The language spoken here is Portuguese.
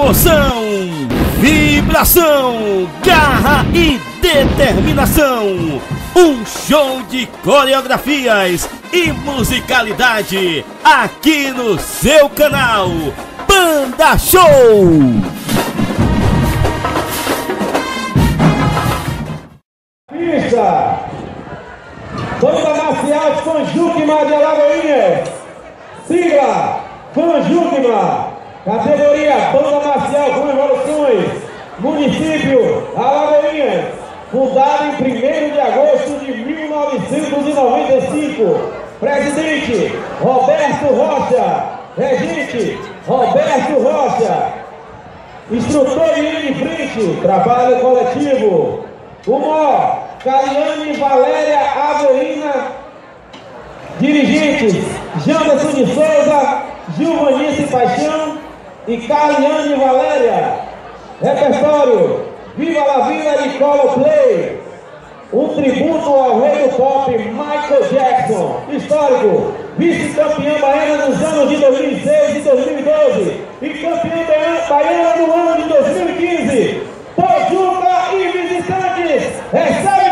Emoção, vibração, garra e determinação. Um show de coreografias e musicalidade aqui no seu canal Banda Show. Pista! Banda Marcial Fanjukma de Alagoinhas. Sigla Fanjukma. Categoria Banda Marcial com Evoluções. Município Alagoinhas. Fundado em 1 de agosto de 1995. Presidente Roberto Rocha. Regente Roberto Rocha. Instrutor de linha de frente. Trabalho coletivo. Humor. Cariane Valéria Avelina. Dirigentes: Janderson de Souza, Gilvanice Paixão e Cariane Valéria. Repertório: Viva la Vida de Colo Play. Um tributo ao rei do pop Michael Jackson. Histórico: vice-campeão baiana nos anos de 2006 e 2012 e campeão baiana no ano de 2015. Pojuca e visitantes, recebe